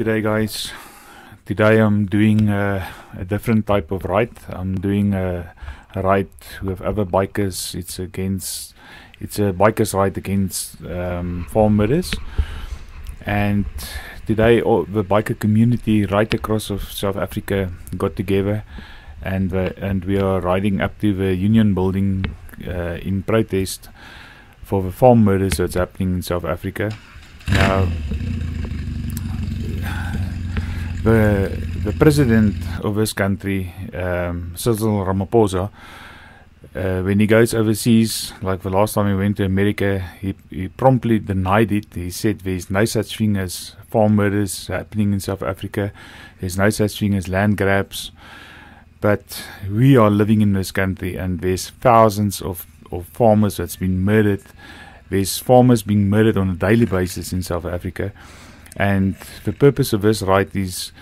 Good day, guys. Today I'm doing a different type of ride. I'm doing a, a ride with other bikers. It's against, it's a bikers ride against um, farm murders. And today, all the biker community right across of South Africa got together, and uh, and we are riding up to the Union Building uh, in protest for the farm murders that's happening in South Africa. Now, the the president of this country, um, Cyril Ramaphosa, uh, when he goes overseas, like the last time he went to America, he, he promptly denied it. He said there's no such thing as farm murders happening in South Africa. There's no such thing as land grabs. But we are living in this country, and there's thousands of, of farmers that's been murdered. There's farmers being murdered on a daily basis in South Africa. And the purpose of this right is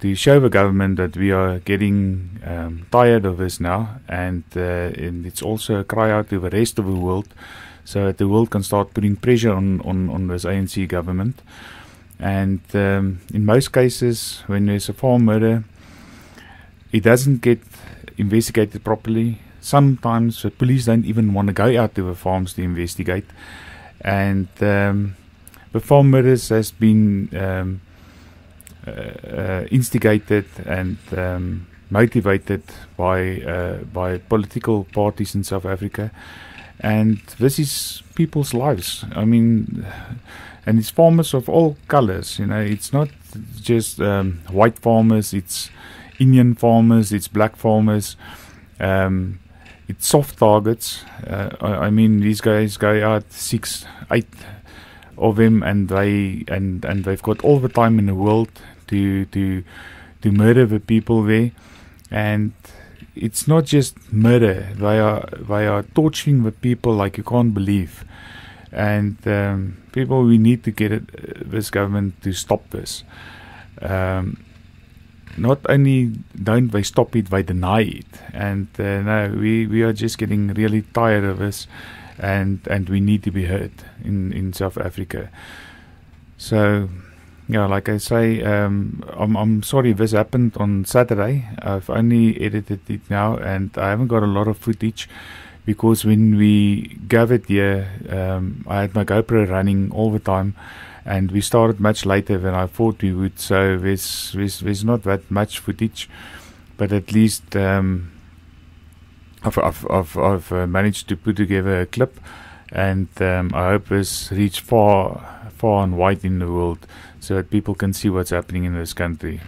to show the government that we are getting um, tired of this now, and, uh, and it's also a cry out to the rest of the world so that the world can start putting pressure on, on, on this ANC government. And um, in most cases, when there's a farm murder, it doesn't get investigated properly. Sometimes the police don't even want to go out to the farms to investigate. And um, murders has been um, uh, uh, instigated and um, motivated by uh, by political parties in South Africa, and this is people's lives. I mean, and it's farmers of all colors. You know, it's not just um, white farmers. It's Indian farmers. It's black farmers. Um, it's soft targets. Uh, I, I, mean, these guys go out six, eight of them, and they and and they've got all the time in the world to to to murder the people there, and it's not just murder. They are they are torturing the people like you can't believe, and um, people we need to get it, this government to stop this. Um, not only don't they stop it, they deny it, and uh, no, we we are just getting really tired of this, and and we need to be heard in in South Africa. So yeah, like I say, um, I'm I'm sorry this happened on Saturday. I've only edited it now, and I haven't got a lot of footage because when we gathered here, um, I had my GoPro running all the time, and we started much later than I thought we would. So there's there's, there's not that much footage, but at least um, I've I've I've, I've uh, managed to put together a clip, and um, I hope this reached far far and wide in the world so that people can see what's happening in this country.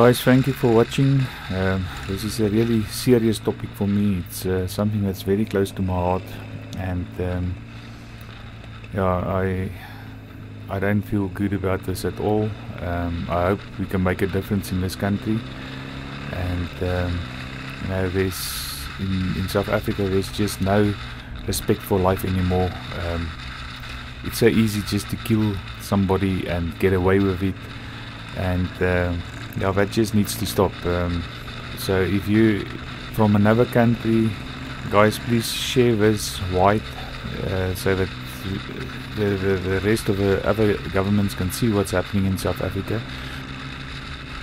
Guys, thank you for watching. Um, this is a really serious topic for me. It's uh, something that's very close to my heart, and um, yeah, I I don't feel good about this at all. Um, I hope we can make a difference in this country, and um, you know, there's in, in South Africa there's just no respect for life anymore. Um, it's so easy just to kill somebody and get away with it, and um, yeah, that just needs to stop. Um, so if you from another country, guys, please share this white uh, so that the, the, the rest of the other governments can see what's happening in South Africa.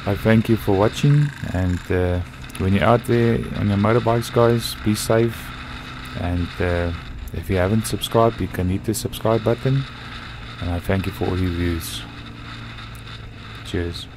I thank you for watching and uh, when you're out there on your motorbikes guys be safe and uh, if you haven't subscribed you can hit the subscribe button and I thank you for all your views. Cheers.